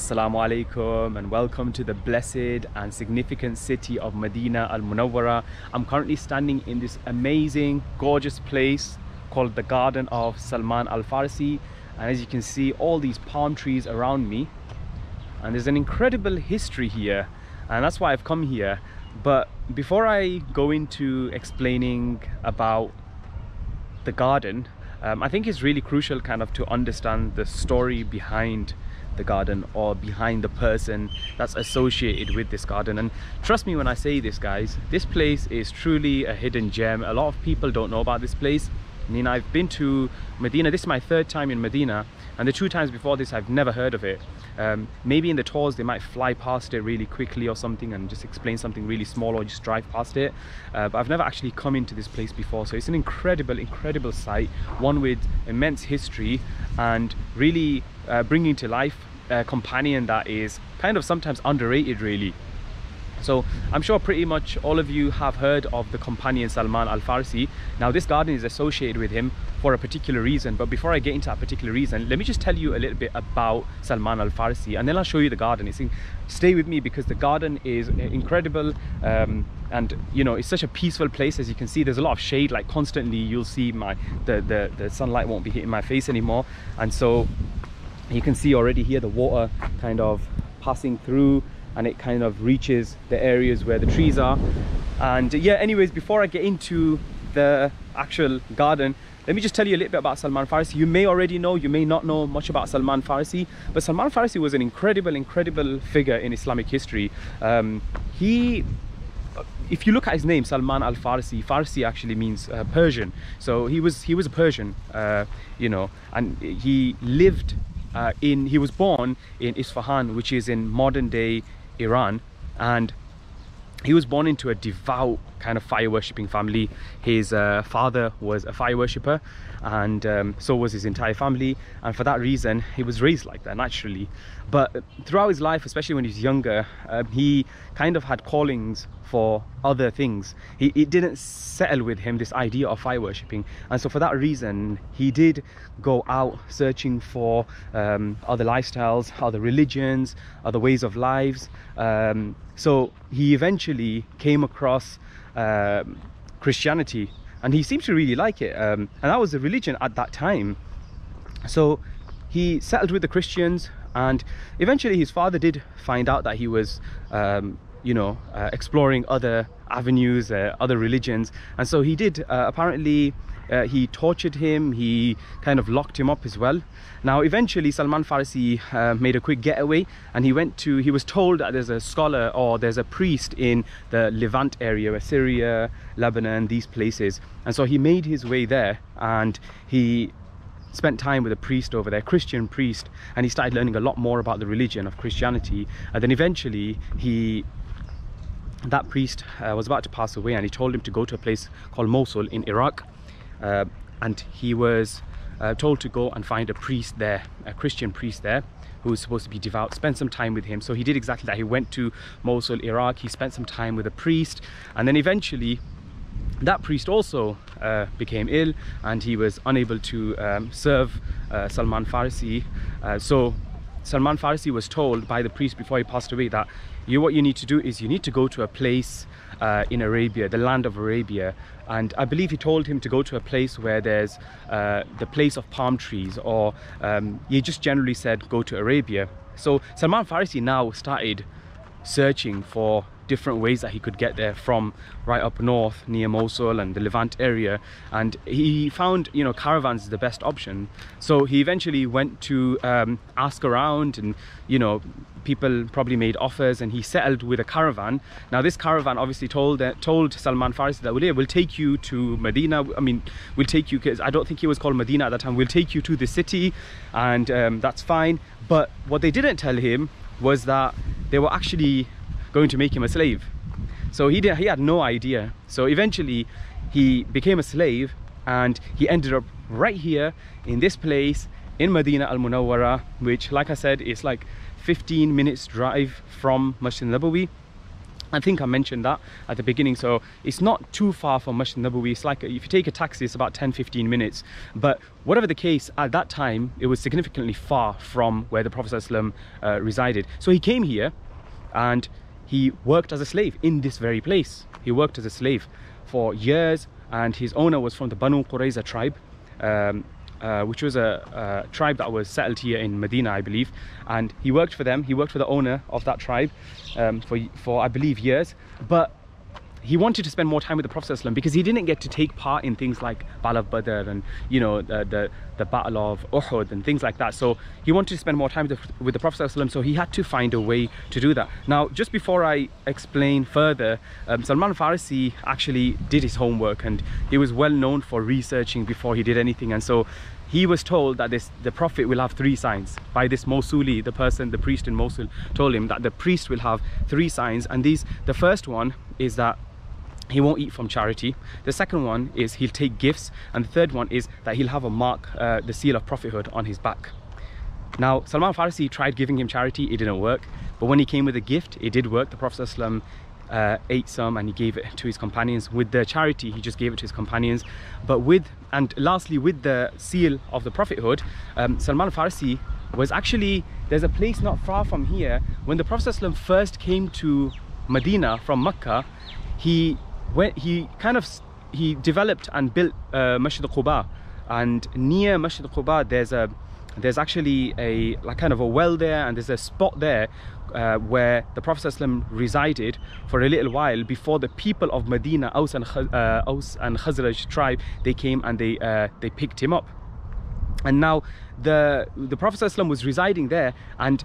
Assalamu alaikum and welcome to the blessed and significant city of Medina Al Munawwara. I'm currently standing in this amazing, gorgeous place called the Garden of Salman Al Farsi. And as you can see, all these palm trees around me. And there's an incredible history here, and that's why I've come here. But before I go into explaining about the garden, um, I think it's really crucial kind of to understand the story behind the garden or behind the person that's associated with this garden. And trust me when I say this guys this place is truly a hidden gem. A lot of people don't know about this place. I mean I've been to Medina. This is my third time in Medina and the two times before this I've never heard of it. Um, maybe in the tours they might fly past it really quickly or something and just explain something really small or just drive past it. Uh, but I've never actually come into this place before. So it's an incredible incredible site one with immense history and really uh, bringing to life a companion that is kind of sometimes underrated really. So I'm sure pretty much all of you have heard of the companion Salman Al-Farsi. Now this garden is associated with him for a particular reason. But before I get into that particular reason, let me just tell you a little bit about Salman Al-Farsi and then I'll show you the garden. It's in, stay with me because the garden is incredible um, and you know, it's such a peaceful place. As you can see, there's a lot of shade, like constantly you'll see my the, the, the sunlight won't be hitting my face anymore. And so you can see already here the water kind of passing through and it kind of reaches the areas where the trees are and yeah anyways before i get into the actual garden let me just tell you a little bit about Salman Farsi. You may already know, you may not know much about Salman Farsi, but Salman Farsi was an incredible, incredible figure in Islamic history. Um, he if you look at his name salman al-farsi farsi actually means uh, persian so he was he was a persian uh, you know and he lived uh, in he was born in isfahan which is in modern day Iran and he was born into a devout kind of fire worshipping family. His uh, father was a fire worshipper and um, so was his entire family. And for that reason he was raised like that naturally. But throughout his life especially when he was younger um, he kind of had callings for other things. He, it didn't settle with him this idea of fire worshipping. And so for that reason he did go out searching for um, other lifestyles other religions other ways of lives. Um, so he eventually came across um, Christianity and he seemed to really like it um, and that was the religion at that time. So he settled with the Christians and eventually his father did find out that he was um, you know uh, exploring other avenues uh, other religions. And so he did uh, apparently uh, he tortured him. He kind of locked him up as well. Now eventually Salman Farsi uh, made a quick getaway and he went to he was told that there's a scholar or there's a priest in the Levant area Syria Lebanon these places. And so he made his way there and he spent time with a priest over there, Christian priest, and he started learning a lot more about the religion of Christianity. And then eventually he that priest uh, was about to pass away and he told him to go to a place called Mosul in Iraq uh, and he was uh, told to go and find a priest there, a Christian priest there who was supposed to be devout, spend some time with him. So he did exactly that. He went to Mosul, Iraq, he spent some time with a priest and then eventually that priest also uh, became ill and he was unable to um, serve uh, Salman Farsi. Uh, so Salman Farsi was told by the priest before he passed away that you what you need to do is you need to go to a place uh, in Arabia, the land of Arabia. And I believe he told him to go to a place where there's uh, the place of palm trees or um, he just generally said go to Arabia. So Salman Farsi now started searching for different ways that he could get there from right up north near Mosul and the Levant area. And he found you know caravans is the best option. So he eventually went to um, ask around and you know people probably made offers and he settled with a caravan. Now this caravan obviously told uh, told Salman Farsi that well, we'll take you to Medina. I mean we'll take you because I don't think he was called Medina at that time. We'll take you to the city and um, that's fine. But what they didn't tell him was that they were actually going to make him a slave so he did he had no idea so eventually he became a slave and he ended up right here in this place in Medina Al Munawwara which like I said is like 15 minutes drive from Masjid Nabawi I think I mentioned that at the beginning. So it's not too far from Masjid Nabawi. It's like if you take a taxi, it's about 10 15 minutes. But whatever the case, at that time, it was significantly far from where the Prophet ﷺ, uh, resided. So he came here and he worked as a slave in this very place. He worked as a slave for years, and his owner was from the Banu Qurayza tribe. Um, uh, which was a, a, tribe that was settled here in Medina, I believe. And he worked for them. He worked for the owner of that tribe um, for, for, I believe, years. But he wanted to spend more time with the Prophet because he didn't get to take part in things like Battle of Badr and you know the, the, the Battle of Uhud and things like that. So he wanted to spend more time with the, with the Prophet so he had to find a way to do that. Now, just before I explain further, um, Salman Farisi actually did his homework and he was well known for researching before he did anything. And so he was told that this the prophet will have three signs. By this Mosuli the person the priest in Mosul told him that the priest will have three signs. And these the first one is that he won't eat from charity. The second one is he'll take gifts. And the third one is that he'll have a mark uh, the seal of prophethood on his back. Now salman farisi tried giving him charity. It didn't work. But when he came with a gift it did work. The prophet uh, ate some and he gave it to his companions. With the charity he just gave it to his companions. But with and lastly with the seal of the prophethood um, salman Farsi was actually there's a place not far from here. When the prophet first came to medina from mecca he when he kind of he developed and built uh, Masjid al-Quba. And near Masjid al-Quba there's a there's actually a like kind of a well there and there's a spot there uh, where the Prophet ﷺ resided for a little while before the people of Medina, Aus and, uh, Aus and Khazraj tribe, they came and they, uh, they picked him up. And now the, the Prophet ﷺ was residing there and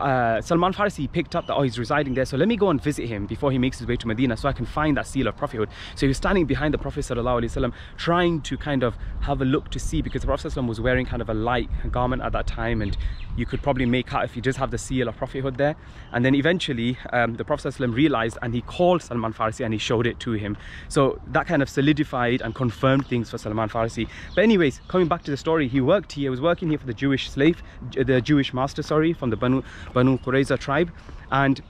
uh, Salman Farisi picked up that, oh, he's residing there, so let me go and visit him before he makes his way to Medina so I can find that seal of prophethood. So he was standing behind the Prophet Wasallam, trying to kind of have a look to see because the Prophet ﷺ was wearing kind of a light garment at that time and you could probably make out if he just have the seal of prophethood there. And then eventually um, the Prophet ﷺ realized and he called Salman Farisi and he showed it to him. So that kind of solidified and confirmed things for Salman Farisi. But anyways, coming back to the story, he worked here, he was working here for the Jewish slave, the Jewish master, sorry, from the Banu Banu Qurayza tribe. And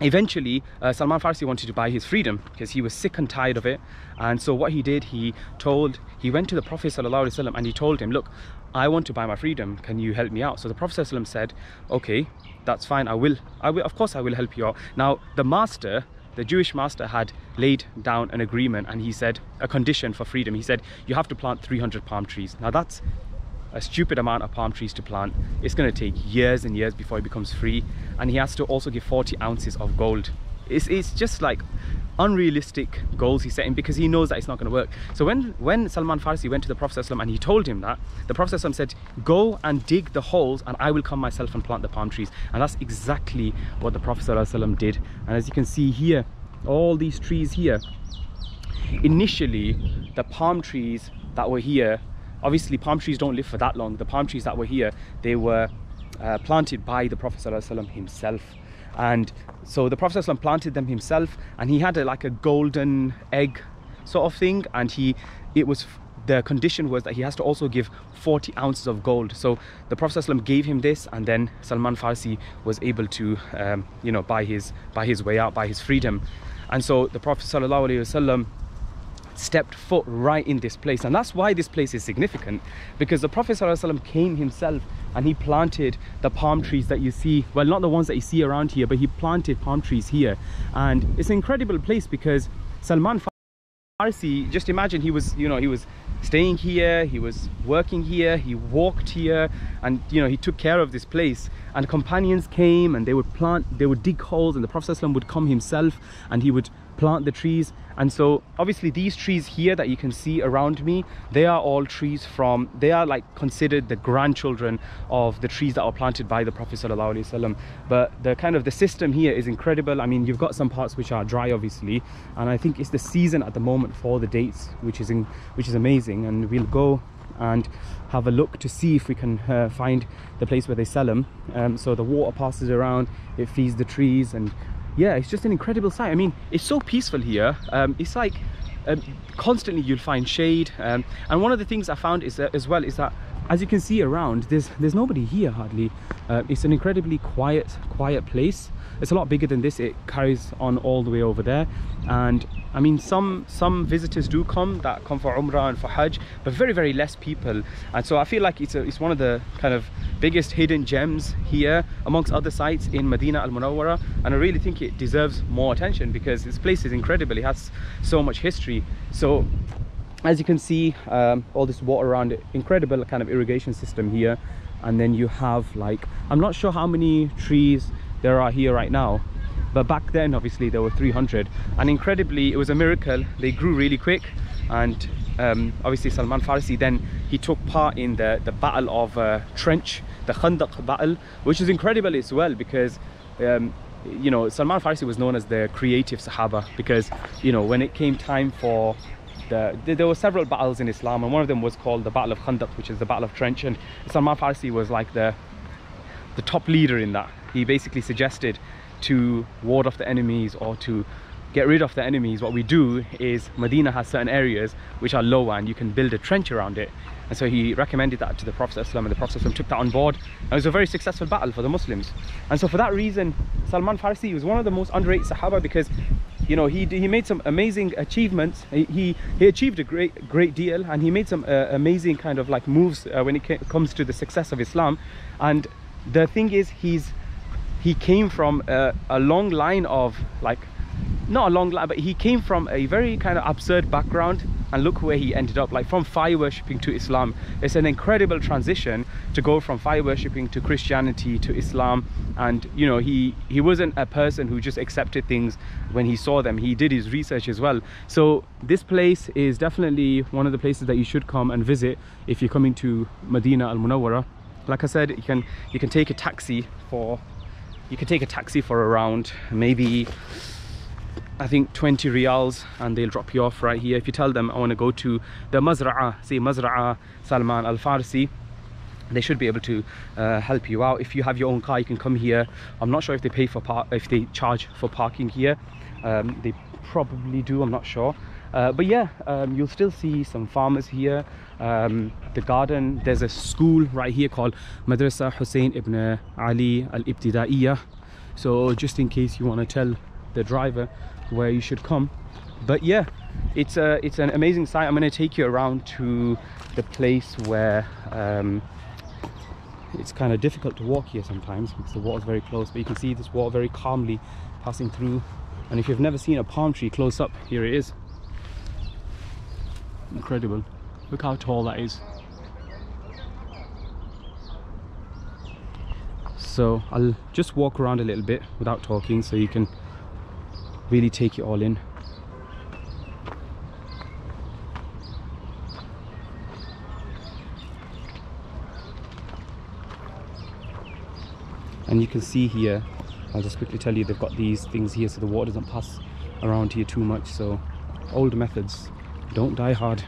eventually uh, Salman Farsi wanted to buy his freedom because he was sick and tired of it. And so what he did he told he went to the Prophet ﷺ and he told him look I want to buy my freedom. Can you help me out? So the Prophet ﷺ said okay that's fine. I will I will of course I will help you out. Now the master the Jewish master had laid down an agreement and he said a condition for freedom. He said you have to plant 300 palm trees. Now that's a stupid amount of palm trees to plant. It's going to take years and years before it becomes free. And he has to also give 40 ounces of gold. It's, it's just like unrealistic goals he's setting because he knows that it's not going to work. So when, when Salman Farsi went to the Prophet and he told him that, the Prophet said, go and dig the holes and I will come myself and plant the palm trees. And that's exactly what the Prophet did. And as you can see here, all these trees here, initially the palm trees that were here obviously palm trees don't live for that long the palm trees that were here they were uh, planted by the prophet ﷺ himself and so the prophet ﷺ planted them himself and he had a, like a golden egg sort of thing and he it was the condition was that he has to also give 40 ounces of gold so the prophet ﷺ gave him this and then salman farsi was able to um, you know buy his buy his way out buy his freedom and so the prophet ﷺ stepped foot right in this place. And that's why this place is significant because the prophet ﷺ came himself and he planted the palm trees that you see well not the ones that you see around here but he planted palm trees here. And it's an incredible place because salman farsi just imagine he was you know he was staying here he was working here he walked here and you know he took care of this place. And companions came and they would plant they would dig holes and the prophet ﷺ would come himself and he would plant the trees and so obviously these trees here that you can see around me they are all trees from they are like considered the grandchildren of the trees that are planted by the prophet sallallahu but the kind of the system here is incredible. I mean you've got some parts which are dry obviously and i think it's the season at the moment for the dates which is in which is amazing. And we'll go and have a look to see if we can uh, find the place where they sell them um, so the water passes around it feeds the trees and yeah it's just an incredible sight. I mean it's so peaceful here. Um, it's like um, constantly you'll find shade. Um, and one of the things i found is that as well is that as you can see around there's there's nobody here hardly. Uh, it's an incredibly quiet quiet place. It's a lot bigger than this. It carries on all the way over there. And I mean some some visitors do come that come for Umrah and for Hajj but very very less people. And so I feel like it's a, it's one of the kind of biggest hidden gems here amongst other sites in Medina Al Munawwara and I really think it deserves more attention because this place is incredible. It has so much history. So as you can see um, all this water around it incredible kind of irrigation system here. And then you have like I'm not sure how many trees there are here right now but back then obviously there were 300 and incredibly it was a miracle. They grew really quick. And um, obviously Salman Farsi then he took part in the the battle of uh, Trench the Khandaq battle which is incredible as well because um, you know Salman Farsi was known as the creative Sahaba because you know when it came time for the, there were several battles in Islam and one of them was called the Battle of Khandaq which is the Battle of Trench. And Salman Farsi was like the the top leader in that. He basically suggested to ward off the enemies or to get rid of the enemies what we do is Medina has certain areas which are lower and you can build a trench around it. And so he recommended that to the Prophet and the Prophet took that on board. And it was a very successful battle for the Muslims. And so for that reason Salman Farsi was one of the most underrated Sahaba because you know he he made some amazing achievements. He he, he achieved a great great deal and he made some uh, amazing kind of like moves uh, when it comes to the success of Islam. And the thing is he's he came from a, a long line of like not a long line but he came from a very kind of absurd background and look where he ended up like from fire worshipping to islam. It's an incredible transition to go from fire worshipping to christianity to islam and you know he he wasn't a person who just accepted things when he saw them. He did his research as well. So this place is definitely one of the places that you should come and visit if you're coming to medina al munawwara. Like i said you can you can take a taxi for you can take a taxi for around maybe I think 20 riyals and they'll drop you off right here. If you tell them I want to go to the Mazra'a say Mazra'a Salman Al Farsi they should be able to uh, help you out. If you have your own car you can come here. I'm not sure if they pay for park if they charge for parking here. Um, they probably do I'm not sure. Uh, but yeah um, you'll still see some farmers here um, the garden there's a school right here called Madrasa Hussein ibn Ali al-Ibtidaiyah so just in case you want to tell the driver where you should come. But yeah it's a it's an amazing site. I'm going to take you around to the place where um, it's kind of difficult to walk here sometimes because the water's very close but you can see this water very calmly passing through. And if you've never seen a palm tree close up here it is. Incredible look how tall that is. So I'll just walk around a little bit without talking so you can really take it all in. And you can see here I'll just quickly tell you they've got these things here so the water doesn't pass around here too much. So old methods. Don't die hard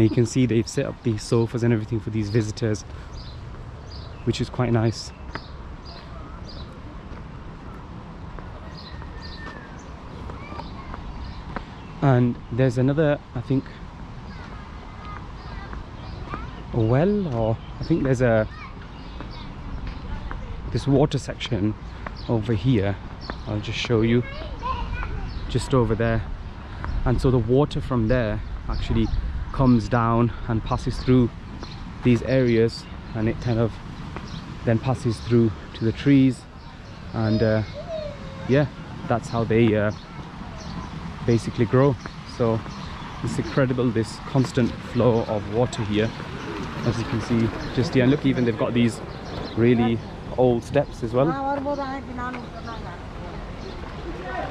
you can see they've set up these sofas and everything for these visitors which is quite nice. And there's another I think a well or I think there's a this water section over here. I'll just show you just over there. And so the water from there actually comes down and passes through these areas and it kind of then passes through to the trees and uh, yeah that's how they uh, basically grow. So it's incredible this constant flow of water here. As you can see just here and look even they've got these really old steps as well.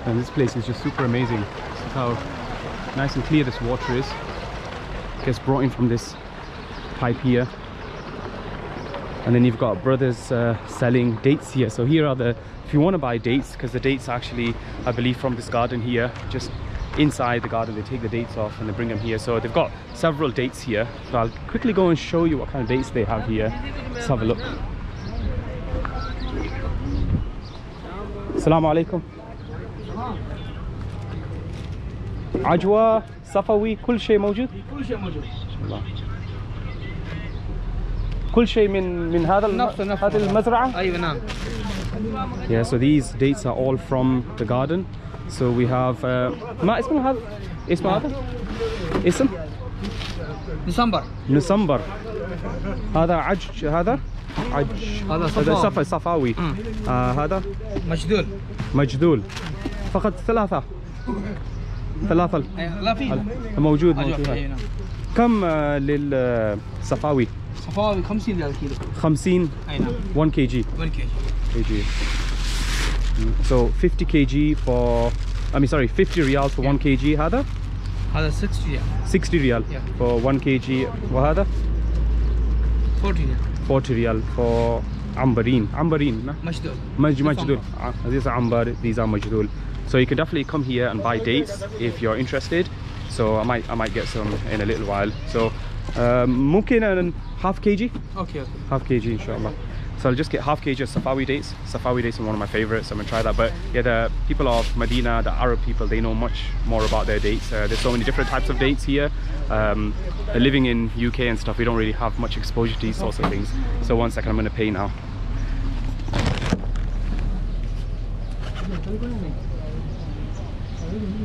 And this place is just super amazing. Look how nice and clear this water is gets brought in from this pipe here. And then you've got brothers uh, selling dates here. So here are the if you want to buy dates because the dates actually i believe from this garden here just inside the garden they take the dates off and they bring them here. So they've got several dates here so i'll quickly go and show you what kind of dates they have here. Let's have a look. Assalamu alaikum. Ajwa. صفوي كل شيء موجود كل شيء موجود الله كل شيء من من هذا نفس نفس هذه المزرعة أيوه نعم Yeah, so these dates are all from the garden. So we have uh, ما اسمه هذا؟ اسمه هذا؟ اسم؟ ديسمبر نسمبر هذا عج هذا؟ عج هذا هذا صفاوي. صفا صفاوي مم. آه هذا مشدول مجدول فقط ثلاثة ثلاثة. لا في موجود موجود. كم آه، للصفاوي؟ صفاوي؟ 50 ريال كيلو. 50 أي نعم. 1 kg. 1 كيجي kg. Mm, So 50 kg for, I mean sorry, 50 riyals for 1 kg. هذا هذا 60 ريال 60 ريال Yeah. for 1 kg. وهذا 40 ريال 40 ريال for? مشدول مج This مجدول these are ambar these are majdul. so you can definitely come here and buy dates if you're interested so i might i might get some in a little while so um, mungkin and half kg okay, half kg inshallah so I'll just get half kg of Safawi dates. Safawi dates are one of my favorites. I'm gonna try that. But yeah, the people of Medina, the Arab people, they know much more about their dates. Uh, there's so many different types of dates here. Um, living in UK and stuff, we don't really have much exposure to these sorts of things. So one second, I'm gonna pay now. Pero.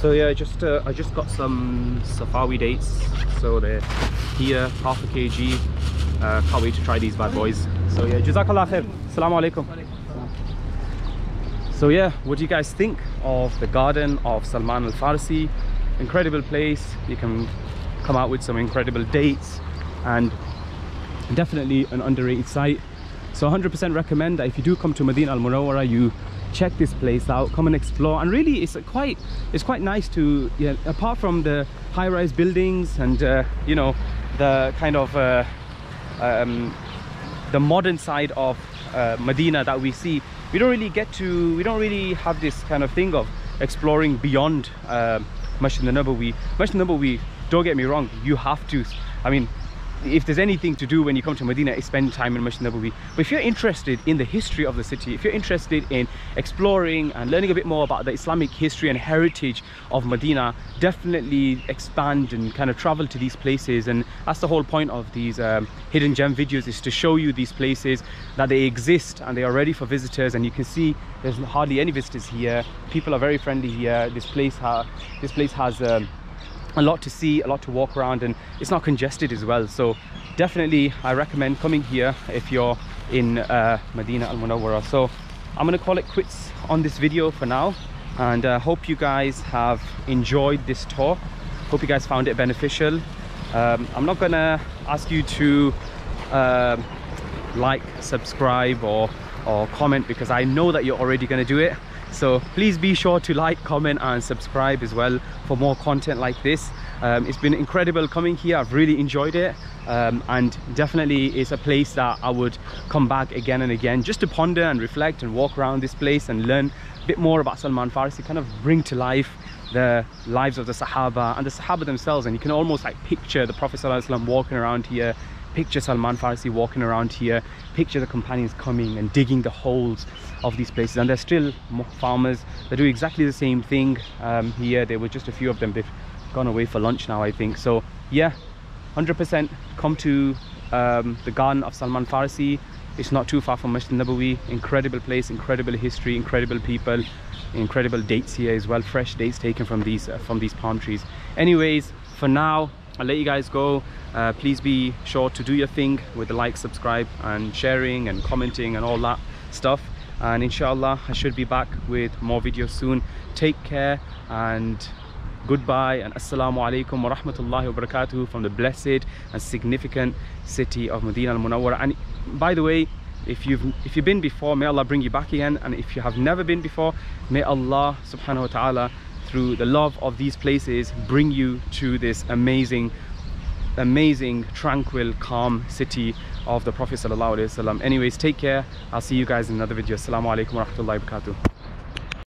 So yeah, just uh, I just got some Safawi dates. So they're here, half a kg. Uh, can't wait to try these bad boys. So yeah, Jazakallah khair. Assalamu alaikum. So yeah, what do you guys think of the garden of Salman Al Farsi? Incredible place. You can come out with some incredible dates and definitely an underrated site. So 100% recommend that if you do come to Medina Al Munawwara, you check this place out, come and explore. And really, it's quite it's quite nice to yeah. Apart from the high-rise buildings and uh, you know the kind of uh, um, the modern side of uh, Medina that we see, we don't really get to, we don't really have this kind of thing of exploring beyond uh, Masjid al-Nabawi. Masjid al-Nabawi, don't get me wrong, you have to, I mean, if there's anything to do when you come to Medina is spend time in Masjid Nabawi. But if you're interested in the history of the city, if you're interested in exploring and learning a bit more about the Islamic history and heritage of Medina, definitely expand and kind of travel to these places. And that's the whole point of these um, hidden gem videos is to show you these places that they exist and they are ready for visitors. And you can see there's hardly any visitors here. People are very friendly here. This place, ha this place has. Um, a lot to see a lot to walk around and it's not congested as well. So definitely i recommend coming here if you're in uh, medina al munawwara. So i'm gonna call it quits on this video for now and uh, hope you guys have enjoyed this tour. Hope you guys found it beneficial. Um, i'm not gonna ask you to uh, like subscribe or or comment because i know that you're already to do it so please be sure to like comment and subscribe as well for more content like this. Um, it's been incredible coming here. I've really enjoyed it. Um, and definitely it's a place that i would come back again and again just to ponder and reflect and walk around this place and learn a bit more about salman farsi kind of bring to life the lives of the sahaba and the sahaba themselves. And you can almost like picture the prophet ﷺ walking around here picture Salman Farsi walking around here picture the companions coming and digging the holes of these places. And there's still farmers that do exactly the same thing um, here. There were just a few of them. They've gone away for lunch now I think. So yeah 100% come to um, the garden of Salman Farsi. It's not too far from Masjid Nabawi. Incredible place incredible history incredible people incredible dates here as well. Fresh dates taken from these uh, from these palm trees. Anyways for now I'll let you guys go. Uh, please be sure to do your thing with the like subscribe and sharing and commenting and all that stuff and inshallah I should be back with more videos soon take care and goodbye and assalamu alaikum wa rahmatullahi wa barakatuh from the blessed and significant city of Medina al Munawwara. And by the way, if you've if you've been before, may Allah bring you back again. And if you have never been before, may Allah subhanahu wa ta'ala through the love of these places bring you to this amazing amazing tranquil calm city of the prophet anyways take care. I'll see you guys in another video. Assalamu alaikum wa rahmatullahi wa barakatuh